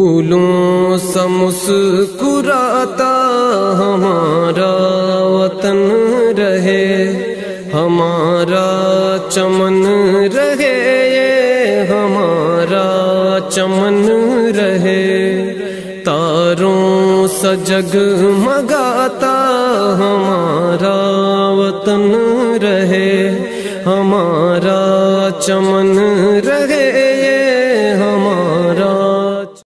फूलों सा मुस्कुराता हमारा वतन रहे, हमारा चमन रहे, ये हमारा चमन रहे। तारों सा जगमगाता हमारा वतन रहे, हमारा चमन रहे